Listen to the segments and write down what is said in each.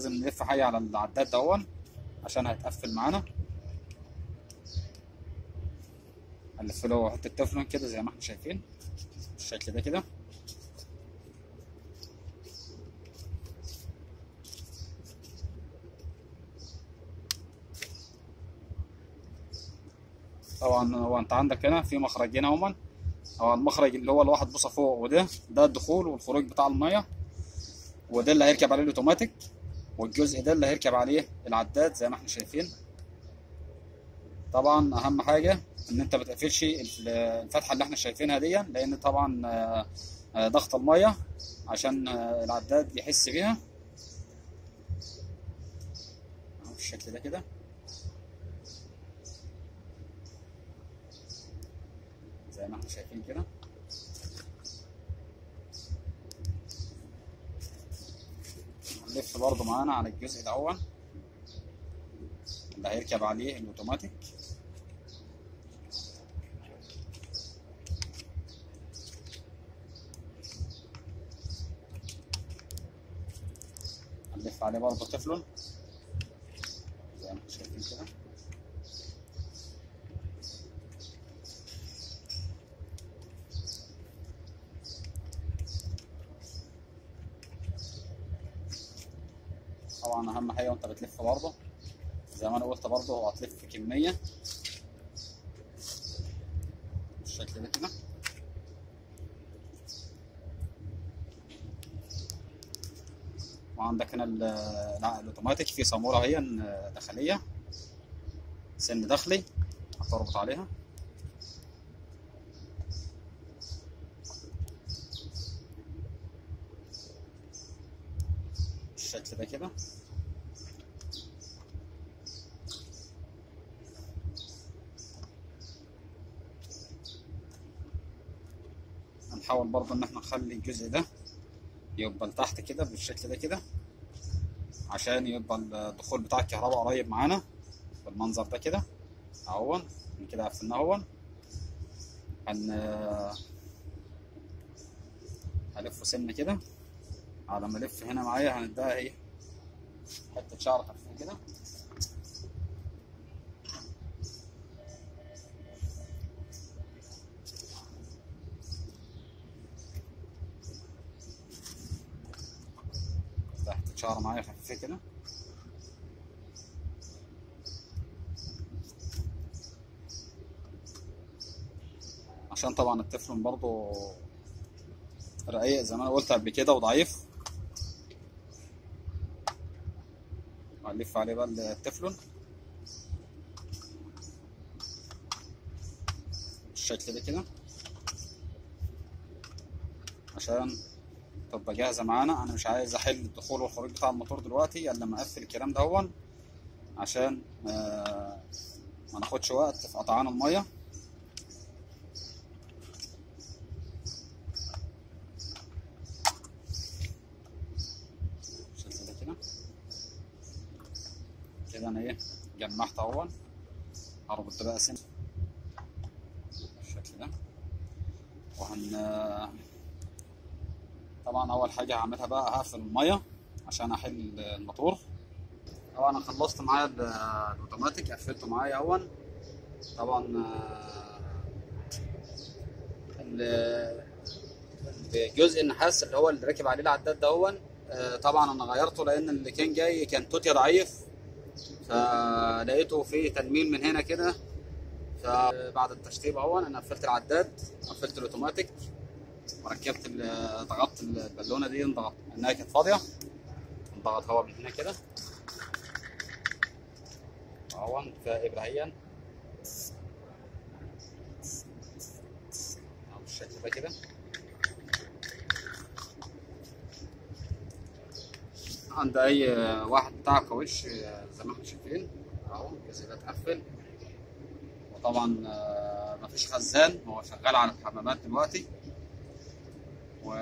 لازم نلف حي على العداد دهون عشان هيتقفل معانا. هنلف له حتة تفلون كده زي ما إحنا شايفين بالشكل ده كده. طبعا هو انت عندك هنا في مخرجين اهما هو المخرج اللي هو الواحد بوصه فوق وده ده الدخول والخروج بتاع المية وده اللي هيركب عليه الأوتوماتيك. والجزء ده اللي هيركب عليه العداد زي ما إحنا شايفين. طبعا أهم حاجة إن أنت ما تقفلش الفتحة اللي إحنا شايفينها دي لأن طبعا آه، ضغط المية عشان آه، العداد يحس بيها. بالشكل ده كده. زي ما إحنا شايفين كده. هنلف برضه معانا على الجزء ده هو اللي هيركب عليه الأوتوماتيك. هنلف عليه برضه تفلون زي ما إحنا شايفين كده. طبعا أهم حاجة وأنت بتلف برضه. زي ما أنا قلت برضه هو هتلف كمية. بالشكل ده كده. وعندك هنا ال- لا، الأوتوماتيك في صاموله اهي داخلية. سن داخلي. هتربط عليها. بالشكل ده كده. هنحاول برضه إن إحنا نخلي الجزء ده يبقى لتحت كده بالشكل ده كده عشان يبقى الدخول بتاع الكهرباء قريب معانا بالمنظر ده كده. أهون كده قفلناه أهون. هن هلفه سنة كده. على ما الف هنا معايا هنديها إيه؟ حتة شعر خفيفة كده. شعر معايا خفيفه كده. عشان طبعا التفلون برضو رقيق زي ما أنا قلت قبل كده وضعيف. هنلف عليه بقى التفلون. بالشكل ده كده. عشان تبقى جاهزة معانا؟ أنا مش عايز أحل الدخول والخروج بتاع الموتور دلوقتي إلا لما أقفل الكلام ده هون عشان آه ما ناخدش وقت في قطعان ده كده. أنا إيه جمعت أهون. هربط بقى سن بالشكل ده. وهن طبعا أول حاجة هعملها بقى هقفل المية عشان أحل الموتور. طبعا أنا خلصت معايا ال- الاوتوماتيك قفلته معايا اهون طبعا آه، ال- الجزء النحاس اللي هو اللي راكب عليه العداد دهون آه، طبعا أنا غيرته لأن اللي كان جاي كان توتي ضعيف. فلقيته فيه تنميل من هنا كده. فبعد التشطيب اهون أنا قفلت العداد قفلت الاوتوماتيك وركبت ضغطت البالونة دي انضغط إنها كانت فاضية. انضغط هوا من هنا كده. اهو فيها ابره اهي اهو بالشكل ده كده. عند أي واحد بتاع كاوتش زي ما إحنا شايفين أهو الجزء ده اتقفل وطبعا آه، مفيش خزان هو شغال على الحمامات دلوقتي. و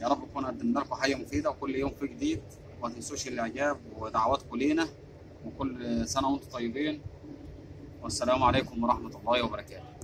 يا رب نكون قدمنا لكم حاجة مفيدة وكل يوم في جديد. وما تنسوش الإعجاب ودعواتكم لينا وكل سنة وأنتم طيبين. والسلام عليكم ورحمة الله وبركاته.